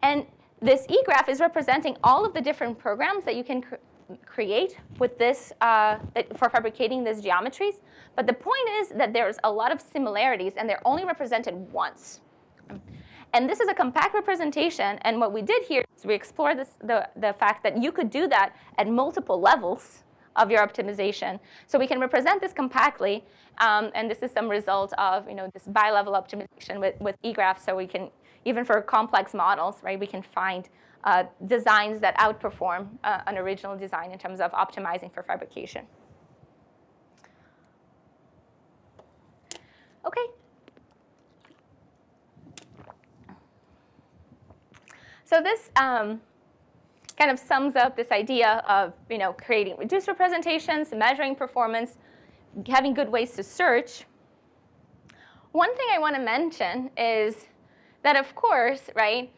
And this e-graph is representing all of the different programs that you can cr create with this uh, for fabricating these geometries. But the point is that there's a lot of similarities, and they're only represented once. And this is a compact representation. And what we did here is we explored this, the, the fact that you could do that at multiple levels of your optimization. So we can represent this compactly. Um, and this is some result of you know, this bi-level optimization with, with eGraph. So we can, even for complex models, right, we can find uh, designs that outperform uh, an original design in terms of optimizing for fabrication. Okay, So this um, kind of sums up this idea of you know, creating reduced representations, measuring performance, having good ways to search. One thing I want to mention is that, of course, right,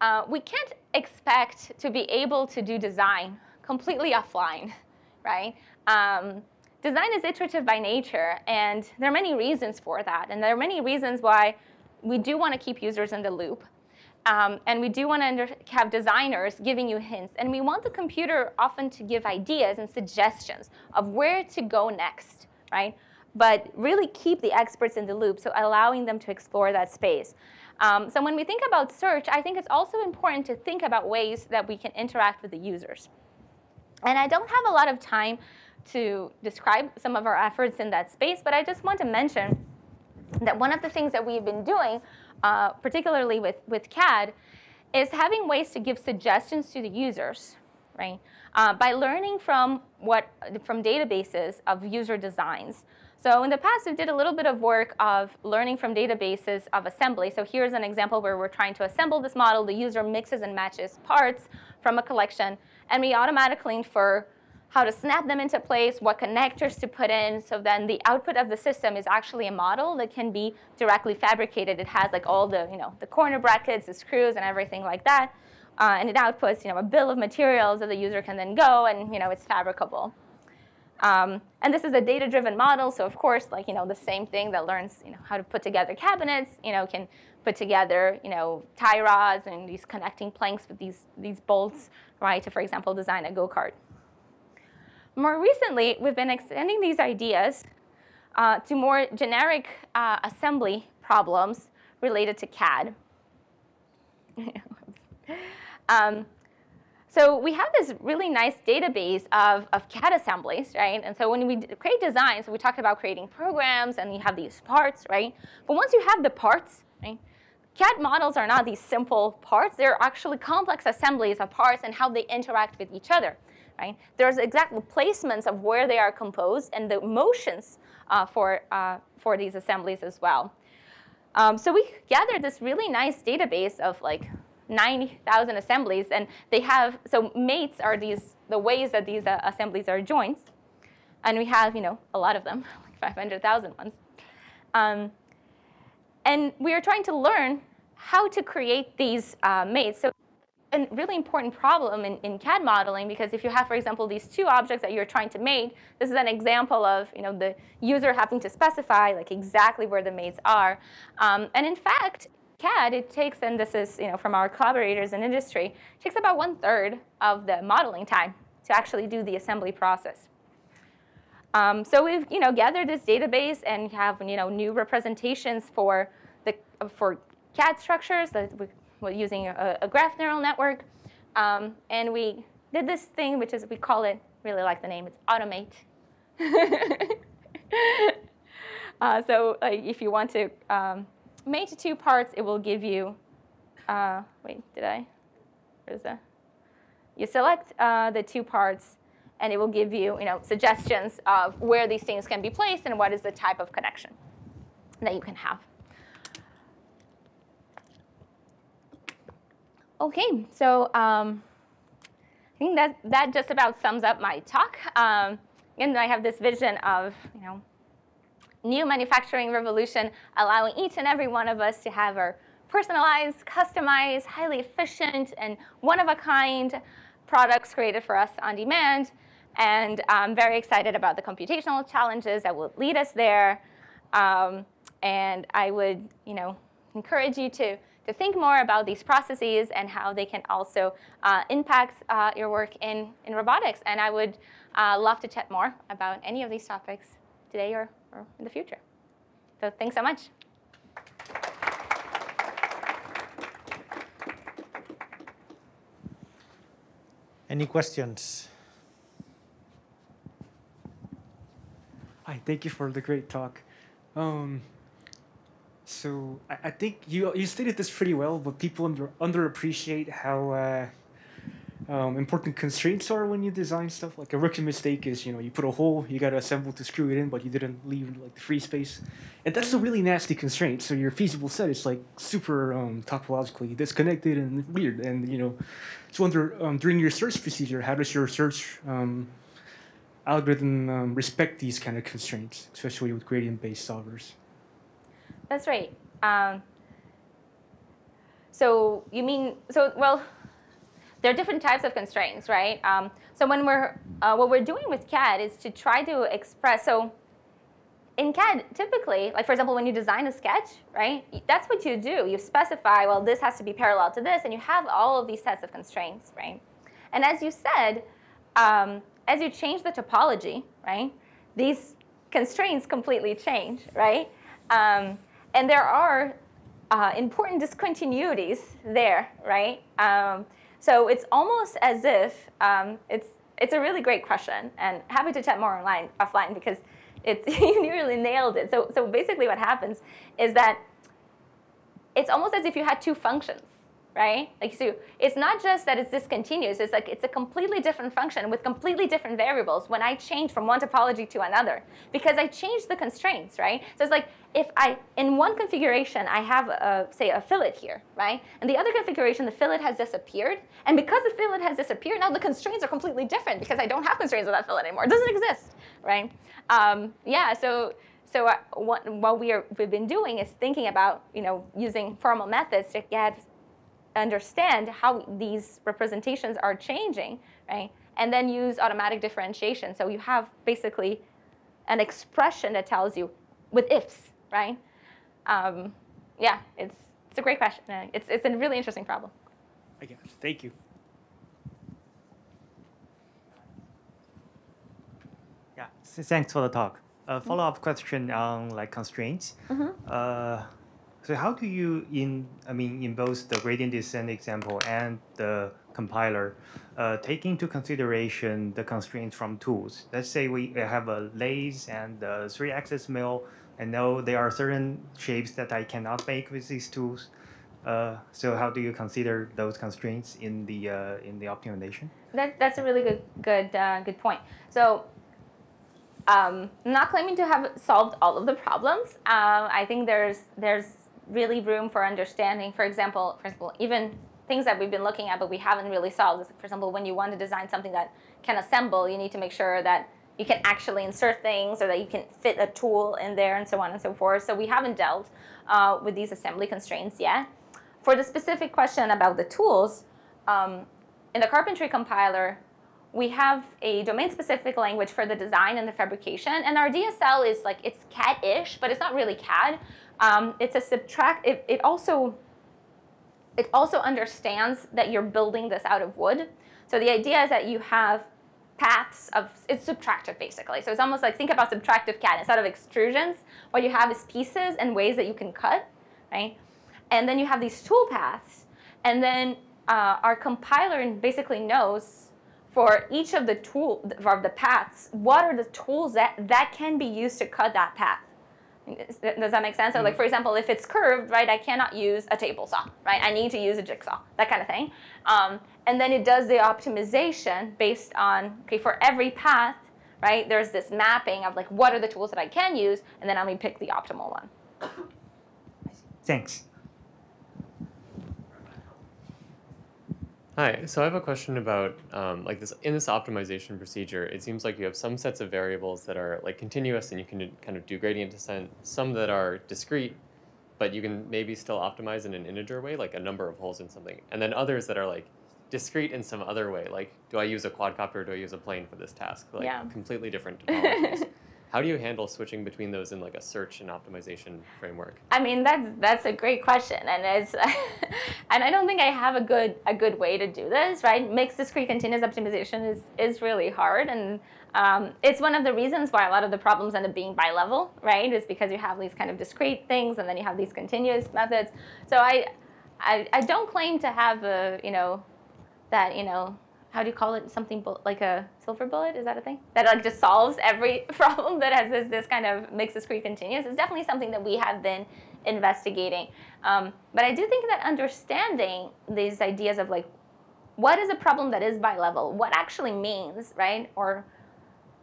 uh, we can't expect to be able to do design completely offline, right? Um, design is iterative by nature, and there are many reasons for that. And there are many reasons why we do want to keep users in the loop. Um, and we do want to have designers giving you hints. And we want the computer often to give ideas and suggestions of where to go next, right? But really keep the experts in the loop, so allowing them to explore that space. Um, so when we think about search, I think it's also important to think about ways that we can interact with the users. And I don't have a lot of time to describe some of our efforts in that space, but I just want to mention that one of the things that we've been doing uh, particularly with, with CAD, is having ways to give suggestions to the users, right? Uh, by learning from what from databases of user designs. So in the past, we did a little bit of work of learning from databases of assembly. So here's an example where we're trying to assemble this model. The user mixes and matches parts from a collection, and we automatically infer how to snap them into place, what connectors to put in, so then the output of the system is actually a model that can be directly fabricated. It has like all the, you know, the corner brackets, the screws, and everything like that. Uh, and it outputs, you know, a bill of materials that the user can then go and, you know, it's fabricable. Um, and this is a data-driven model, so of course, like, you know, the same thing that learns, you know, how to put together cabinets, you know, can put together, you know, tie rods and these connecting planks with these, these bolts, right, to, for example, design a go-kart. More recently, we've been extending these ideas uh, to more generic uh, assembly problems related to CAD. um, so we have this really nice database of, of CAD assemblies, right? And so when we create designs, we talked about creating programs and you have these parts, right? But once you have the parts, right, CAD models are not these simple parts. They're actually complex assemblies of parts and how they interact with each other. Right? There's exact placements of where they are composed and the motions uh, for, uh, for these assemblies as well. Um, so we gathered this really nice database of like 90,000 assemblies, and they have, so mates are these, the ways that these uh, assemblies are joints, and we have, you know, a lot of them, like 500,000 ones. Um, and we are trying to learn how to create these uh, mates. So a really important problem in, in CAD modeling because if you have, for example, these two objects that you're trying to mate, this is an example of you know, the user having to specify like exactly where the mates are. Um, and in fact, CAD, it takes, and this is you know, from our collaborators in industry, takes about one third of the modeling time to actually do the assembly process. Um, so we've you know, gathered this database and have you know, new representations for, the, for CAD structures that we're using a, a graph neural network. Um, and we did this thing, which is, we call it, really like the name, it's automate. uh, so like, if you want to um, mate two parts, it will give you, uh, wait, did I? Where's the? You select uh, the two parts, and it will give you, you know, suggestions of where these things can be placed and what is the type of connection that you can have. Okay, so um, I think that that just about sums up my talk. Um, and I have this vision of, you know, new manufacturing revolution, allowing each and every one of us to have our personalized, customized, highly efficient, and one-of-a-kind products created for us on demand. And I'm very excited about the computational challenges that will lead us there. Um, and I would, you know, encourage you to, to think more about these processes and how they can also uh, impact uh, your work in, in robotics. And I would uh, love to chat more about any of these topics today or, or in the future. So thanks so much. Any questions? Hi, thank you for the great talk. Um, so I, I, think you you stated this pretty well, but people under underappreciate how uh, um, important constraints are when you design stuff. Like a rookie mistake is, you know, you put a hole, you got to assemble to screw it in, but you didn't leave like the free space, and that's a really nasty constraint. So your feasible set is like super um, topologically disconnected and weird. And you know, so wonder um, during your search procedure, how does your search um, algorithm um, respect these kind of constraints, especially with gradient-based solvers? That's right. Um, so you mean so well? There are different types of constraints, right? Um, so when we're uh, what we're doing with CAD is to try to express. So in CAD, typically, like for example, when you design a sketch, right? That's what you do. You specify, well, this has to be parallel to this, and you have all of these sets of constraints, right? And as you said, um, as you change the topology, right? These constraints completely change, right? Um, and there are uh, important discontinuities there, right? Um, so it's almost as if um, it's it's a really great question, and happy to chat more online offline because it's you really nailed it. So so basically, what happens is that it's almost as if you had two functions, right? Like so, it's not just that it's discontinuous. It's like it's a completely different function with completely different variables when I change from one topology to another because I change the constraints, right? So it's like if I, in one configuration, I have, a, say, a fillet here, right? And the other configuration, the fillet has disappeared. And because the fillet has disappeared, now the constraints are completely different because I don't have constraints with that fillet anymore. It doesn't exist, right? Um, yeah, so so what, what we are, we've been doing is thinking about, you know, using formal methods to get understand how these representations are changing, right? And then use automatic differentiation. So you have basically an expression that tells you with ifs, right? Um, yeah, it's, it's a great question. It's, it's a really interesting problem. I guess. Thank you. Yeah, thanks for the talk. A follow-up question on like constraints. Mm -hmm. uh, So how do you in I mean in both the gradient descent example and the compiler uh, take into consideration the constraints from tools? Let's say we have a lathe and a three-axis mill. I know there are certain shapes that I cannot make with these tools. Uh, so how do you consider those constraints in the uh, in the optimization? That, that's a really good good uh, good point. So, um, not claiming to have solved all of the problems. Um, I think there's there's really room for understanding. For example, for example, even things that we've been looking at but we haven't really solved. For example, when you want to design something that can assemble, you need to make sure that you can actually insert things or that you can fit a tool in there and so on and so forth. So we haven't dealt uh, with these assembly constraints yet. For the specific question about the tools, um, in the carpentry compiler, we have a domain-specific language for the design and the fabrication, and our DSL is like, it's CAD-ish, but it's not really CAD. Um, it's a subtract, it, it, also, it also understands that you're building this out of wood. So the idea is that you have paths of, it's subtractive basically. So it's almost like, think about subtractive CAD. Instead of extrusions, what you have is pieces and ways that you can cut, right? And then you have these tool paths. And then uh, our compiler basically knows for each of the tool of the paths, what are the tools that, that can be used to cut that path. Does that make sense? So like, mm-hmm. for example, if it's curved, right, I cannot use a table saw, right? I need to use a jigsaw, that kind of thing. Um, and then it does the optimization based on, okay, for every path, right, there's this mapping of like, what are the tools that I can use, and then I'm gonna pick the optimal one. Thanks. Hi, so I have a question about um, like this in this optimization procedure. It seems like you have some sets of variables that are like continuous and you can kind of do gradient descent. Some that are discrete, but you can maybe still optimize in an integer way, like a number of holes in something. And then others that are like discrete in some other way, like do I use a quadcopter? Or do I use a plane for this task? Like yeah. completely different topologies. How do you handle switching between those in like a search and optimization framework? I mean, that's that's a great question, and it's and I don't think I have a good a good way to do this. Right, mixed discrete continuous optimization is is really hard, and um, it's one of the reasons why a lot of the problems end up being bi-level. Right, is because you have these kind of discrete things, and then you have these continuous methods. So I I, I don't claim to have a you know that you know how do you call it? Something like a silver bullet? Is that a thing? That like just solves every problem that has this, this kind of mixed discrete continuous. It's definitely something that we have been investigating. Um, but I do think that understanding these ideas of like, what is a problem that is bi-level? What actually means, right? Or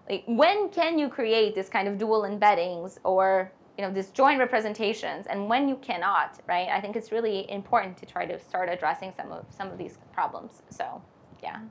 like, when can you create this kind of dual embeddings or you know, these joint representations and when you cannot, right? I think it's really important to try to start addressing some of, some of these problems. So, yeah.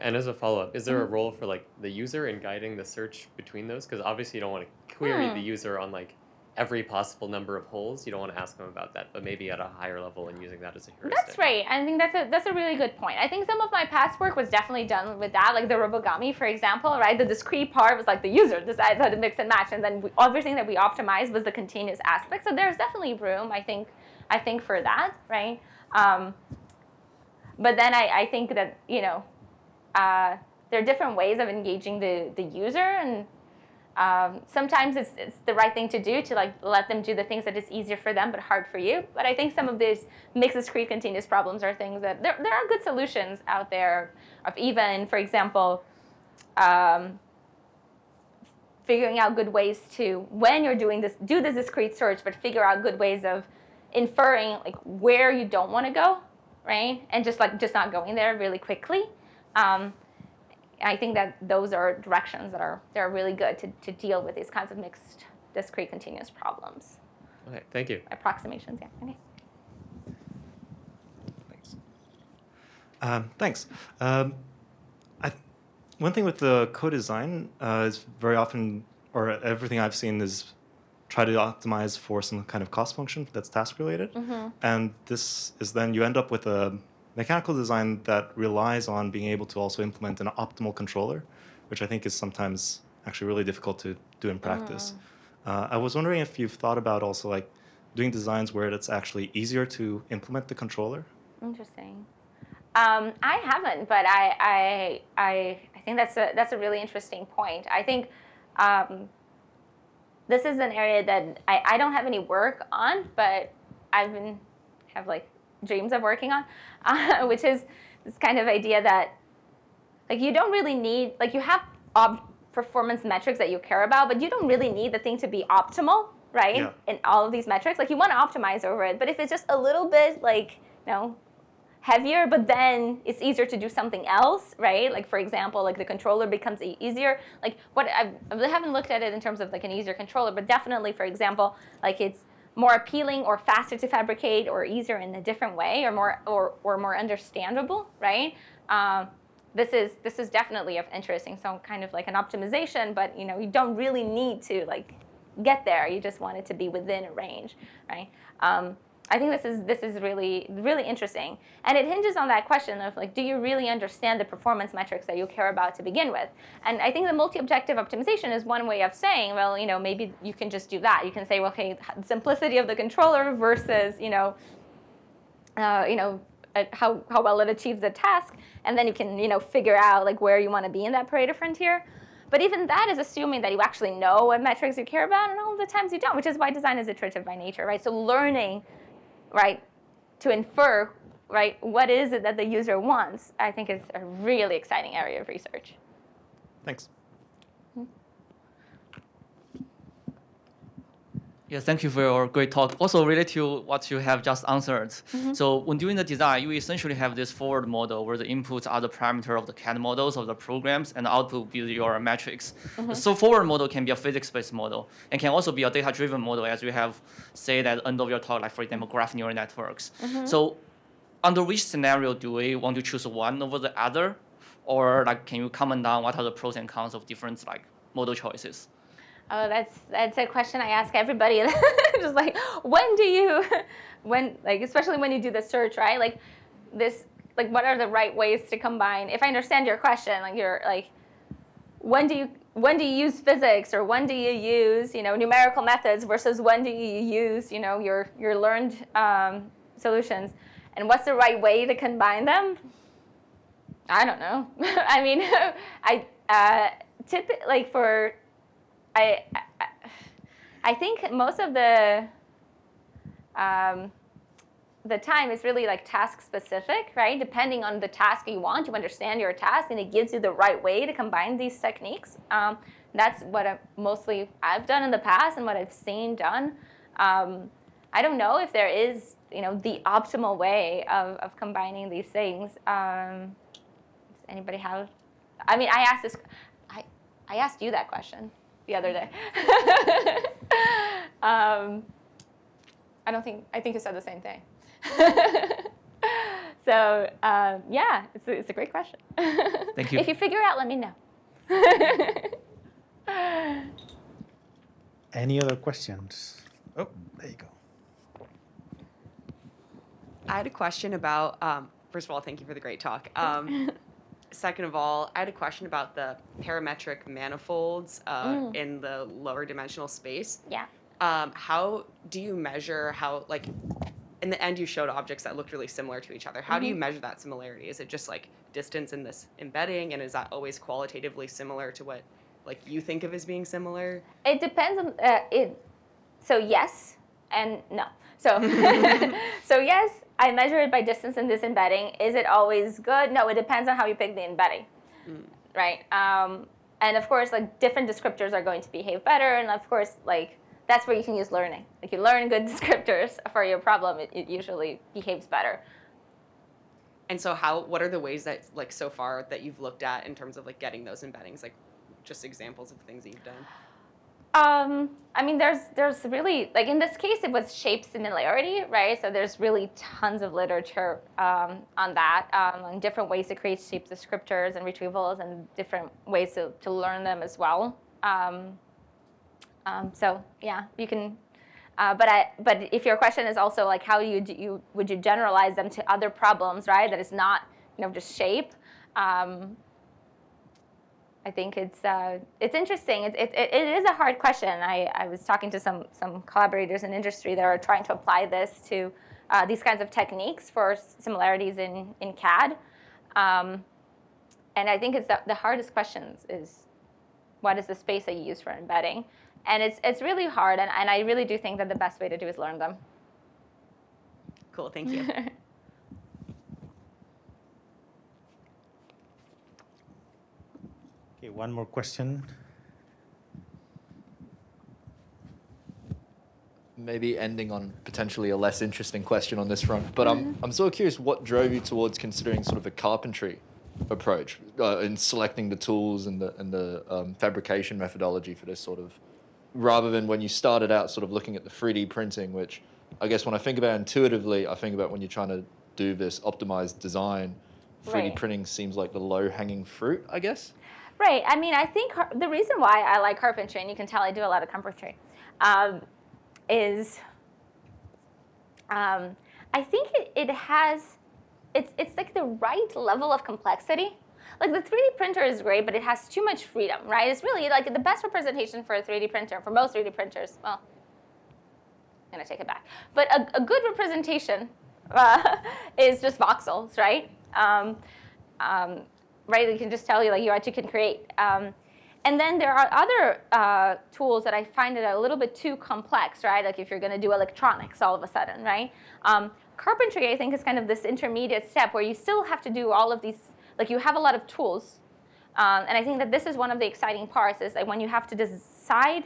And as a follow-up, is there a mm-hmm. role for like the user in guiding the search between those? Because obviously you don't want to query the hmm. user on like every possible number of holes. You don't want to ask them about that, but maybe at a higher level and using that as a heuristic. That's right. I think that's a that's a really good point. I think some of my past work was definitely done with that, like the Robogami, for example, right? The discrete part was like the user decides how to mix and match, and then we, everything that we optimized was the continuous aspect. So there's definitely room, I think, I think for that, right? Um, but then I, I think that you know uh, there are different ways of engaging the, the user and um, sometimes it's, it's the right thing to do to like let them do the things that is easier for them but hard for you. But I think some of these mixed discrete continuous problems are things that there, there are good solutions out there of even, for example, um, figuring out good ways to, when you're doing this, do this discrete search, but figure out good ways of inferring like where you don't want to go, right? And just like just not going there really quickly. Um, I think that those are directions that are they're really good to, to deal with these kinds of mixed discrete continuous problems. Okay, thank you. Approximations, yeah. Okay. Thanks. Um, thanks. Um, I, one thing with the co-design uh, is very often, or everything I've seen is try to optimize for some kind of cost function that's task related. Mm -hmm. And this is then you end up with a mechanical design that relies on being able to also implement an optimal controller, which I think is sometimes actually really difficult to do in practice. Uh. Uh, I was wondering if you've thought about also like doing designs where it's actually easier to implement the controller. Interesting. Um, I haven't, but I, I, I, I, think that's a, that's a really interesting point. I think um, this is an area that I, I don't have any work on, but I've been have like dreams of working on, uh, which is this kind of idea that like you don't really need like you have performance metrics that you care about, but you don't really need the thing to be optimal, right? Yeah. In all of these metrics, like you want to optimize over it, but if it's just a little bit like you know heavier, but then it's easier to do something else, right? Like for example, like the controller becomes easier. Like what I've, I haven't looked at it in terms of like an easier controller, but definitely, for example, like it's more appealing or faster to fabricate or easier in a different way or more or, or more understandable, right? Um, this is this is definitely of interesting. So kind of like an optimization, but you know you don't really need to like get there. You just want it to be within a range, right? Um, I think this is this is really really interesting, and it hinges on that question of like, do you really understand the performance metrics that you care about to begin with? And I think the multi-objective optimization is one way of saying, well, you know, maybe you can just do that. You can say, well, okay, simplicity of the controller versus, you know, uh, you know, uh, how how well it achieves the task, and then you can you know figure out like where you want to be in that Pareto frontier. But even that is assuming that you actually know what metrics you care about, and all the times you don't, which is why design is iterative by nature, right? So learning right, to infer, right, what is it that the user wants, I think is a really exciting area of research. Thanks. Yeah, thank you for your great talk. Also related to what you have just answered. Mm-hmm. So when doing the design, you essentially have this forward model where the inputs are the parameter of the CAD models of the programs and the output be your metrics. Mm-hmm. So forward model can be a physics-based model and can also be a data-driven model as you have said at the end of your talk, like for example, graph neural networks. Mm-hmm. So under which scenario do we want to choose one over the other? Or like can you comment down what are the pros and cons of different like model choices? Oh, that's that's a question I ask everybody. Just like, when do you, when like especially when you do the search, right? Like, this, like, what are the right ways to combine? If I understand your question, like you're like, when do you when do you use physics or when do you use you know numerical methods versus when do you use you know your your learned um, solutions, and what's the right way to combine them? I don't know. I mean, I uh, like for I, I, think most of the um, the time is really like task specific, right? Depending on the task you want, you understand your task, and it gives you the right way to combine these techniques. Um, that's what I, mostly I've done in the past and what I've seen done. Um, I don't know if there is, you know, the optimal way of, of combining these things. Um, does anybody have? I mean, I asked this. I, I asked you that question the other day. um, I don't think, I think you said the same thing. so um, yeah, it's a, it's a great question. Thank you. If you figure it out, let me know. Any other questions? Oh, there you go. I had a question about. Um, first of all, thank you for the great talk. Um, second of all, I had a question about the parametric manifolds uh, Mm. in the lower dimensional space. yeah. Um, how do you measure how like? In the end, you showed objects that looked really similar to each other. How do you measure that similarity? Is it just like distance in this embedding, and is that always qualitatively similar to what like you think of as being similar? It depends on uh, it. So yes and no. So so yes, I measure it by distance in this embedding. Is it always good? No, it depends on how you pick the embedding, right? Um, and of course, like different descriptors are going to behave better, and of course, like that's where you can use learning. Like you learn good descriptors for your problem, it, it usually behaves better. And so, how? What are the ways that like so far that you've looked at in terms of like getting those embeddings? Like, just examples of things that you've done. Um, I mean, there's there's really like in this case, it was shape similarity, right? So there's really tons of literature um, on that, um, on different ways to create shape descriptors and retrievals, and different ways to, to learn them as well. Um, um, so yeah, you can. Uh, but I, but if your question is also like how you, you would you generalize them to other problems, right? That is not you know just shape. Um, I think it's uh, it's interesting. It, it, it is a hard question. I, I was talking to some some collaborators in industry that are trying to apply this to uh, these kinds of techniques for similarities in in CAD, um, and I think it's the, the hardest questions is what is the space that you use for embedding, and it's it's really hard. And, and I really do think that the best way to do is learn them. Cool. Thank you. one more question. Maybe ending on potentially a less interesting question on this front, but I'm I'm sort of curious what drove you towards considering sort of a carpentry approach uh, in selecting the tools and the and the um, fabrication methodology for this sort of, rather than when you started out sort of looking at the 3D printing, which I guess when I think about intuitively, I think about when you're trying to do this optimized design, 3D Right. printing seems like the low hanging fruit, I guess. Right. I mean, I think car- the reason why I like carpentry, and you can tell I do a lot of carpentry, um, is um, I think it, it has, it's, it's like the right level of complexity. Like the 3D printer is great, but it has too much freedom, right? It's really like the best representation for a 3D printer, for most 3D printers, well, I'm gonna take it back. But a, a good representation uh, is just voxels, right? Um, um, right? It can just tell you like you actually can create. Um, and then there are other uh, tools that I find that are a little bit too complex, right? Like if you're going to do electronics all of a sudden, right? Um, carpentry, I think, is kind of this intermediate step where you still have to do all of these. Like you have a lot of tools, um, and I think that this is one of the exciting parts is that when you have to decide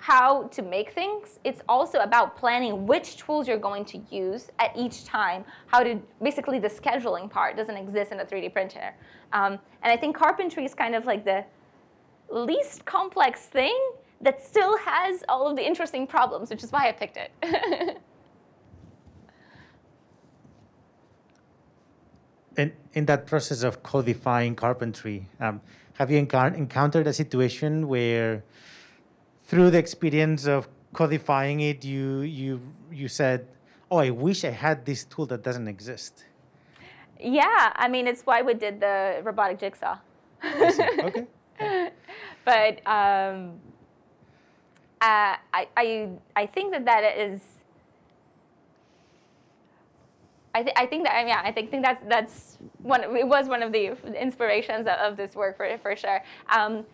how to make things, it's also about planning which tools you're going to use at each time. How to basically the scheduling part doesn't exist in a 3D printer, um, and I think carpentry is kind of like the least complex thing that still has all of the interesting problems, which is why I picked it. In, in that process of codifying carpentry, um, have you encountered a situation where, through the experience of codifying it, you you you said, "Oh, I wish I had this tool that doesn't exist." yeah, I mean, it's why we did the robotic jigsaw. Okay. but um, uh, I, I, I think that that is. I, th- I think that yeah I think, think that's that's one it was one of the inspirations of, of this work for for sure. Um,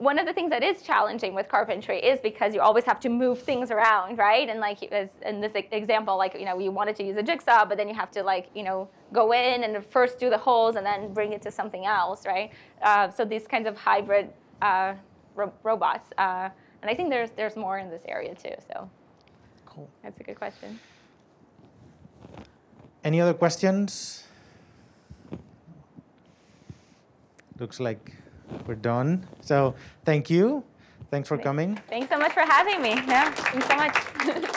one of the things that is challenging with carpentry is because you always have to move things around, right? And like as in this example, like you know, you wanted to use a jigsaw, but then you have to like you know go in and first do the holes and then bring it to something else, right? Uh, so these kinds of hybrid uh, ro- robots, uh, and I think there's there's more in this area too. So Cool. that's a good question. Any other questions? Looks like we're done. So thank you. Thanks for coming. Thanks so much for having me. Yeah, thanks so much.